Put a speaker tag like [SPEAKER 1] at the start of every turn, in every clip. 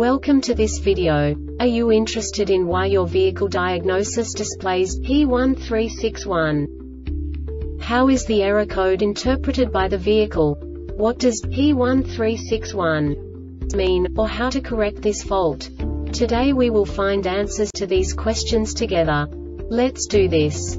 [SPEAKER 1] Welcome to this video. Are you interested in why your vehicle diagnosis displays P1361? How is the error code interpreted by the vehicle? What does P1361 mean, or how to correct this fault? Today we will find answers to these questions together. Let's do this.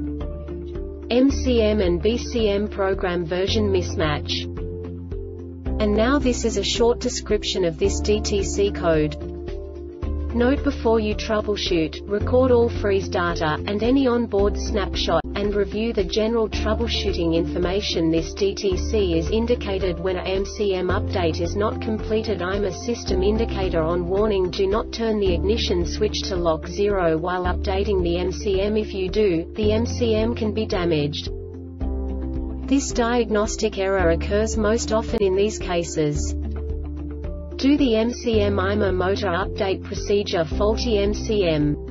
[SPEAKER 1] MCM and BCM program version mismatch. And now this is a short description of this DTC code. Note before you troubleshoot, record all freeze data, and any onboard snapshot, and review the general troubleshooting information This DTC is indicated when a MCM update is not completed IMA system indicator on warning Do not turn the ignition switch to lock 0 while updating the MCM If you do, the MCM can be damaged. This diagnostic error occurs most often in these cases. Do the MCM IMA motor update procedure faulty MCM.